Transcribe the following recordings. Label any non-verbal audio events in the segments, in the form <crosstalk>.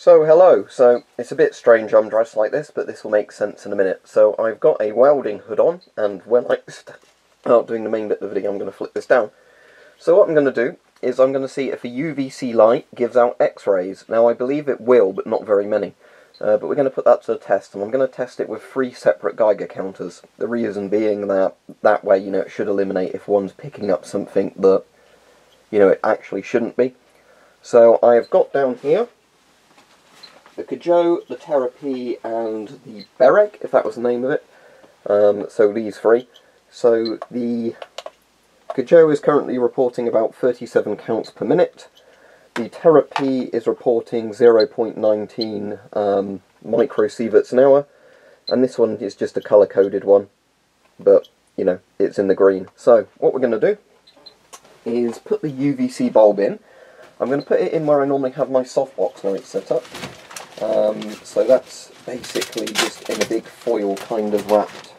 So hello, so it's a bit strange I'm dressed like this, but this will make sense in a minute. So I've got a welding hood on, and when I <laughs> start doing the main bit of the video I'm going to flip this down. So what I'm going to do is I'm going to see if a UVC light gives out X-rays. Now I believe it will, but not very many. Uh, but we're going to put that to the test, and I'm going to test it with three separate Geiger counters. The reason being that that way, you know, it should eliminate if one's picking up something that, you know, it actually shouldn't be. So I've got down here the Kujou, the Terra P, and the Bereg, if that was the name of it. Um, so these three. So the Kujou is currently reporting about 37 counts per minute. The Terra P is reporting 0.19 um, microsieverts an hour. And this one is just a colour-coded one. But, you know, it's in the green. So, what we're going to do is put the UVC bulb in. I'm going to put it in where I normally have my softbox light set up. Um, so that's basically just in a big foil kind of wrapped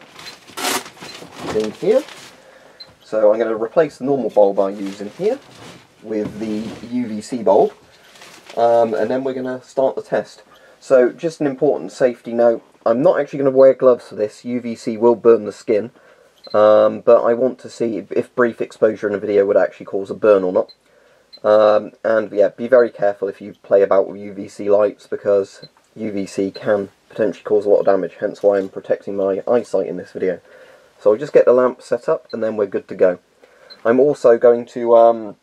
thing here. So I'm going to replace the normal bulb I use in here with the UVC bulb um, and then we're going to start the test. So just an important safety note, I'm not actually going to wear gloves for this, UVC will burn the skin um, but I want to see if brief exposure in a video would actually cause a burn or not. Um, and yeah, be very careful if you play about with UVC lights because UVC can potentially cause a lot of damage, hence why I'm protecting my eyesight in this video. So I'll just get the lamp set up and then we're good to go. I'm also going to um,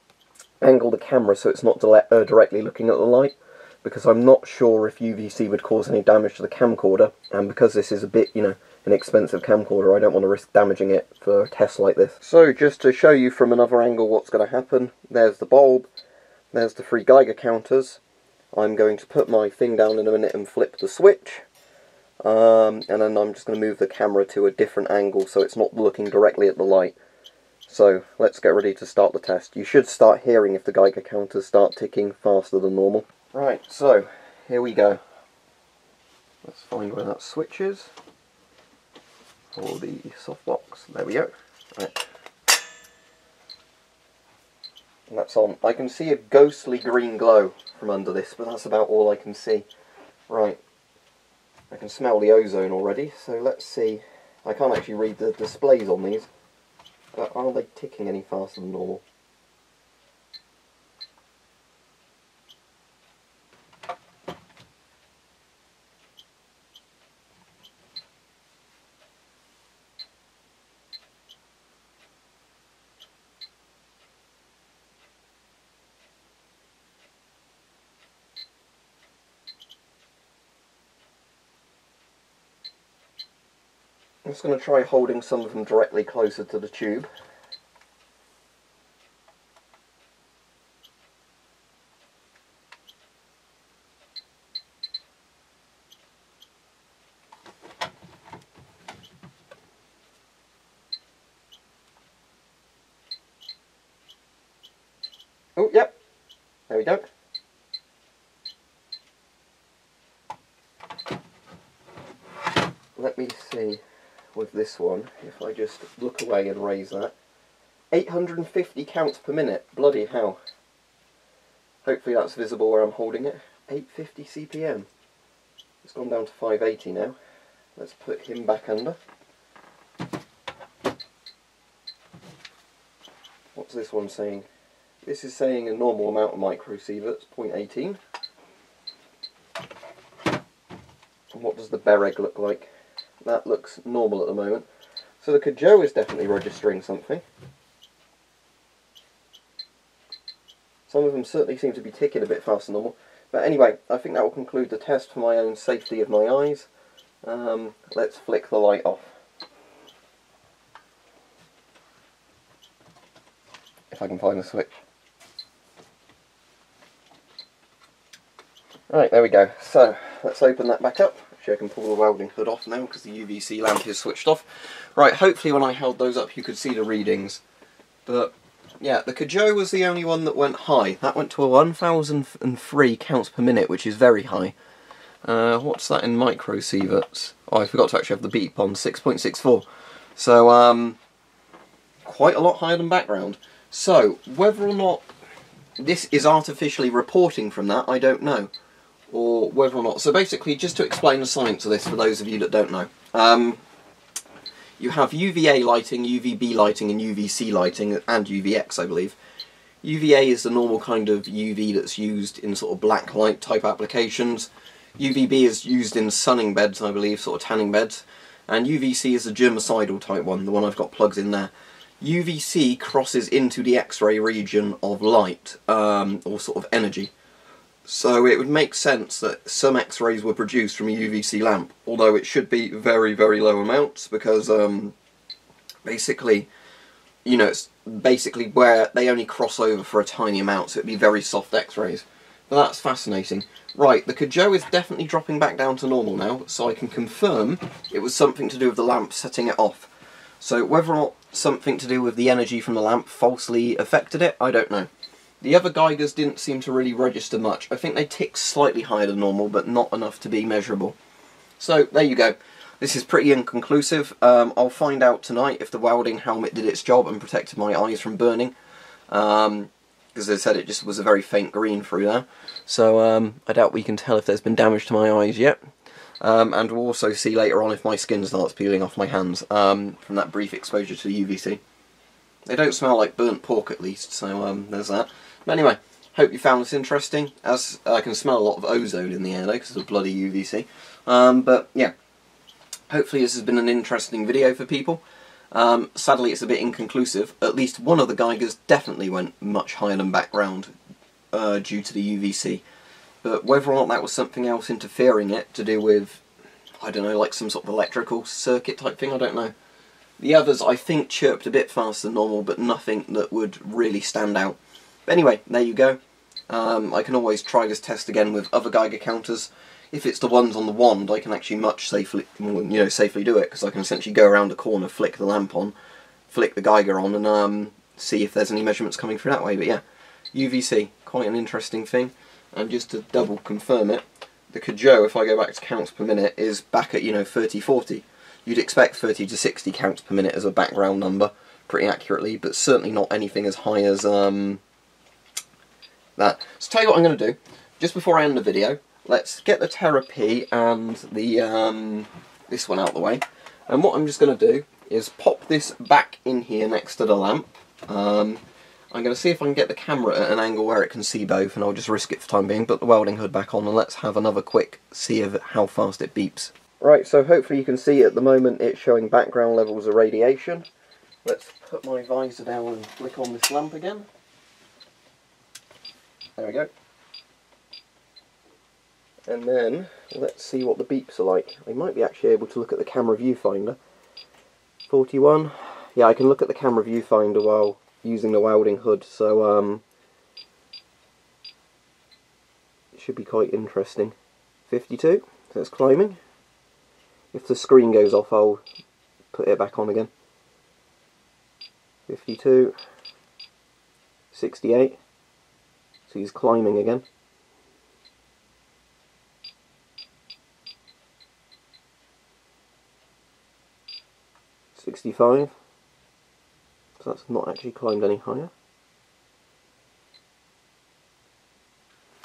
angle the camera so it's not uh, directly looking at the light because I'm not sure if UVC would cause any damage to the camcorder and because this is a bit, you know, an expensive camcorder. I don't want to risk damaging it for a test like this. So just to show you from another angle what's going to happen, there's the bulb, there's the three Geiger counters. I'm going to put my thing down in a minute and flip the switch. Um, and then I'm just going to move the camera to a different angle so it's not looking directly at the light. So let's get ready to start the test. You should start hearing if the Geiger counters start ticking faster than normal. Right, so here we go. Let's find where that switch is for the softbox. There we go. Right. And that's on. I can see a ghostly green glow from under this, but that's about all I can see. Right. I can smell the ozone already, so let's see. I can't actually read the displays on these, but are they ticking any faster than normal? I'm just going to try holding some of them directly closer to the tube. Oh, yep. There we go. Let me see with this one, if I just look away and raise that, 850 counts per minute. Bloody hell. Hopefully that's visible where I'm holding it. 850 CPM. It's gone down to 580 now. Let's put him back under. What's this one saying? This is saying a normal amount of microsieverts, 0.18. And what does the Bereg look like? That looks normal at the moment. So the Kujou is definitely registering something. Some of them certainly seem to be ticking a bit faster than normal. But anyway, I think that will conclude the test for my own safety of my eyes. Um, let's flick the light off. If I can find the switch. Right, there we go. So, let's open that back up. Actually, I can pull the welding hood off now because the UVC lamp is switched off. Right, hopefully when I held those up you could see the readings. But, yeah, the Kujou was the only one that went high. That went to a 1003 counts per minute, which is very high. Uh, what's that in microsieverts? Oh, I forgot to actually have the beep on, 6.64. So, um, quite a lot higher than background. So, whether or not this is artificially reporting from that, I don't know. Or whether or not. So basically, just to explain the science of this for those of you that don't know. Um, you have UVA lighting, UVB lighting and UVC lighting, and UVX I believe. UVA is the normal kind of UV that's used in sort of black light type applications. UVB is used in sunning beds, I believe, sort of tanning beds. And UVC is the germicidal type one, the one I've got plugs in there. UVC crosses into the X-ray region of light, um, or sort of energy. So it would make sense that some X-rays were produced from a UVC lamp, although it should be very, very low amounts, because um, basically, you know, it's basically where they only cross over for a tiny amount, so it'd be very soft X-rays. But that's fascinating. Right, the Kujou is definitely dropping back down to normal now, so I can confirm it was something to do with the lamp setting it off. So whether or not something to do with the energy from the lamp falsely affected it, I don't know. The other Geigers didn't seem to really register much. I think they ticked slightly higher than normal, but not enough to be measurable. So, there you go. This is pretty inconclusive. Um, I'll find out tonight if the welding helmet did its job and protected my eyes from burning. Um, because as I said, it just was a very faint green through there. So um, I doubt we can tell if there's been damage to my eyes yet. Um, and we'll also see later on if my skin starts peeling off my hands um, from that brief exposure to the UVC. They don't smell like burnt pork at least, so um, there's that. But anyway, hope you found this interesting, as I can smell a lot of ozone in the air though, because of bloody UVC. Um, but yeah, hopefully this has been an interesting video for people. Um, sadly it's a bit inconclusive, at least one of the Geigers definitely went much higher than background uh, due to the UVC. But whether or not that was something else interfering it to do with, I don't know, like some sort of electrical circuit type thing, I don't know. The others I think chirped a bit faster than normal, but nothing that would really stand out. But anyway, there you go. Um, I can always try this test again with other Geiger counters. If it's the ones on the wand, I can actually much safely, you know, safely do it because I can essentially go around the corner, flick the lamp on, flick the Geiger on, and um, see if there's any measurements coming through that way. But yeah, UVC, quite an interesting thing. And just to double confirm it, the Kujou, if I go back to counts per minute, is back at, you know, 30, 40. You'd expect 30 to 60 counts per minute as a background number, pretty accurately, but certainly not anything as high as um, that. So tell you what I'm going to do, just before I end the video, let's get the Terra P and the um, this one out of the way. And what I'm just going to do is pop this back in here next to the lamp. Um, I'm going to see if I can get the camera at an angle where it can see both, and I'll just risk it for time being, put the welding hood back on, and let's have another quick see of how fast it beeps. Right, so hopefully you can see at the moment it's showing background levels of radiation. Let's put my visor down and flick on this lamp again. There we go. And then, let's see what the beeps are like. I might be actually able to look at the camera viewfinder. 41. Yeah, I can look at the camera viewfinder while using the welding hood, so um, it should be quite interesting. 52, so it's climbing. If the screen goes off, I'll put it back on again. 52, 68. So he's climbing again. Sixty-five. So that's not actually climbed any higher.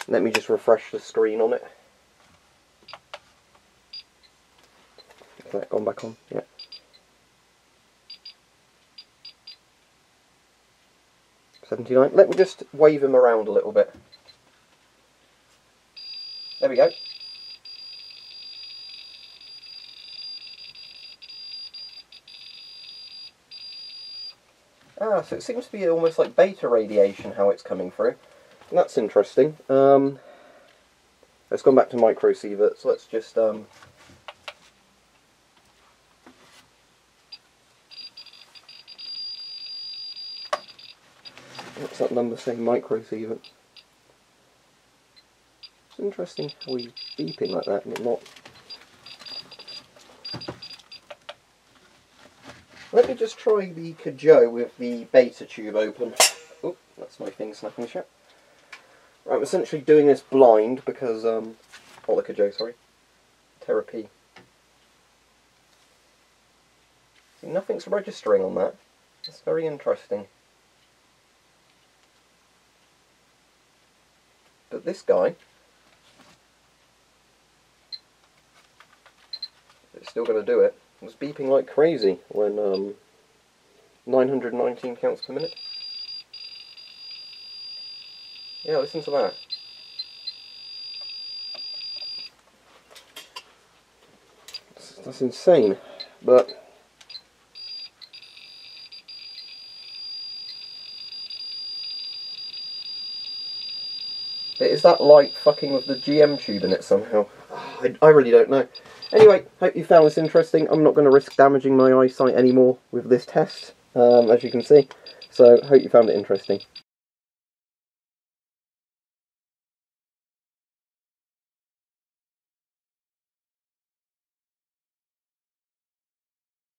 Let me just refresh the screen on it. That gone back on? Yeah. 79. Let me just wave him around a little bit. There we go. Ah, so it seems to be almost like beta radiation how it's coming through. And that's interesting. Um, let's go back to microsieverts. Let's just um, number saying? Microsievert. It's interesting how he's beeping like that and not. Let me just try the Kujou with the beta tube open. Oh, that's my thing snapping shut. Right, I'm essentially doing this blind because, um, oh, the Kujou, sorry. Terra P. See, nothing's registering on that. It's very interesting. that this guy it's still going to do it. It was beeping like crazy when um, 919 counts per minute. Yeah, listen to that. That's insane, but that light fucking with the GM tube in it somehow? I, I really don't know. Anyway, hope you found this interesting. I'm not going to risk damaging my eyesight anymore with this test, um, as you can see. So, hope you found it interesting.